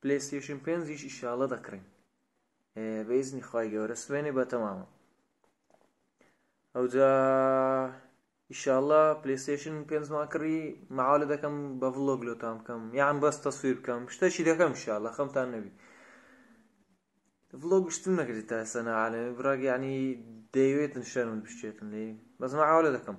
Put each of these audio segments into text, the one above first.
پلەیستەیشن پێنجیش ئیشاڵە دەکڕین بە ئیزنی خوای گەورە سوێنێ بە تەمامە ئەوجا ئیشاڵە پلەیستەیشن پێنجمان کڕی مەعاالە دەکەم بە ڤڵۆگ لۆتان بکەم یان بەس تەسویر بکەم شتەشی دەکەم شاڵە خەمتان نەبی ڤڵۆگ شتم نەکردی تا ئێستا نەعاالەمی بڕاگ یعنی دەیوێتن شەرم بشتێتن لێ بەس مەعاالە دەکەم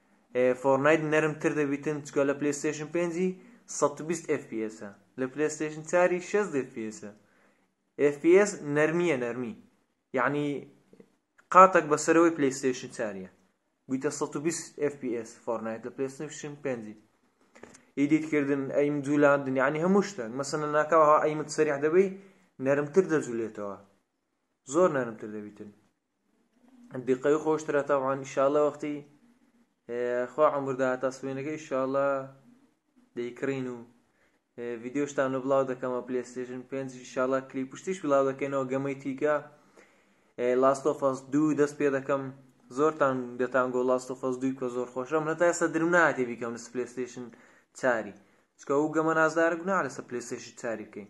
فۆڕنایت نەرم تر دەبیتن چکە لە پلەیستەیشن پێنجی سەد و بیست ئێف پی ئێسە لە پلەیستەیشن چاری شەست ئێف پی ئێسە ئێف پی ئێس نەرمیە نەرمی یعنی قاتەک بەسەرەوەی پلەیستەیشن چاریە گویتە سەد و بیست ئێف پی ئێس فۆڕنایت لە پلەیستەیشن پێنجی ئیدیت کردن ئەیم جوولاندن یعنی هەموو شتێک مەسەنە ناکەوە ئەیمت سەریح دەبی نەرمتر دەجولێتەوە زۆر نەرمتر دەبیتن دیقەی خۆشترە تاوان ئیشااللە وەختی خوا عمردا هەتا سوێنەکە ئیشااللە دەیکڕین و ڤیددیۆشتان و بڵاو دەکەمە پلێستێژن پێنج ئیشااللە کلی پشتیش بڵاو دەکەینەوە گەمەی تیکە لاستۆفاس دوو دەست پێ دەکەم زۆرتان دەتان گۆ لاستۆفاس دووی کە زۆر خۆشم هەتا ئێستا درم ناتێ بیکەم لە پلێستێشن چاری چکە و گەمە نازدارە گونا لەسە پلێستێشی چاری بکەین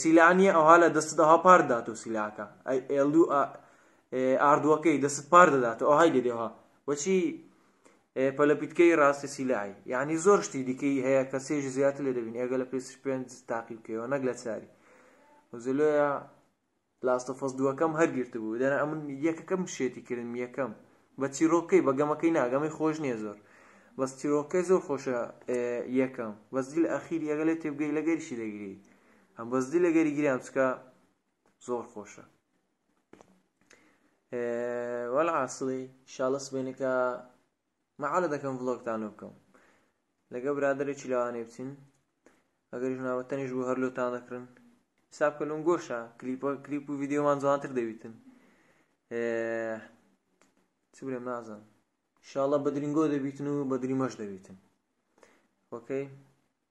سیلا نیە ئەوها لە دەستت ئەوها پار دەداتەوە سیلاکە ئەی ئێڵ و ئاردوەکەی دەستت پار دەداتەوە ئەوهای دەدێها بۆچی پەلەپیتکەی ڕاستی سیلایی یعنی زۆر شتی دیکەی هەیە کە سێژ زیاتر لێ دەبین ئێگە لە پێ پێنج تاقی بکەوە نەک لە چاری وزلۆە لاست ئۆف ئەس دووەکەم هەر گرتبوو دەنا ئەمن یەکەکەم شێتی کردم یەکەم بە چیرۆکەی بە گەمەکەی نا گەمەی خۆش نییە زۆر بەس چیرۆکەی زۆر خۆشە یەکەم بەس دیل ئەخیری ئەگەلێ تێبگەی لەگەریشی دەگری هەم بەس دی لەگەری گریان چکە زۆر خۆشە وەل عاسڵی شاڵە سبێنەکە مەعالە دەکەم ڤڵۆگتان لۆ بکەم لەگە برادەرێکی لەوانەیە بچین ئەگەریش ناوە تەنیش بوو هەر لۆتان دەکرن حساب کە لون گۆشە کلیپ کلیپ و ڤیددیومان جوانتر دەویتن چ برێم نازم شاڵە بە درنگۆ دەبیتن و بە دریمەش دەبیتن وەکەی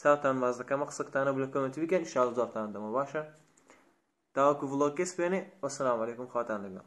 چاوتان باز دەکەم قسەکتانە بلە کۆمنت بکەن شاو جوابتان دەمە باشە تاوەکو ڤڵۆکێس بێنێ وەسلام علیکم خواتان لەگەڵ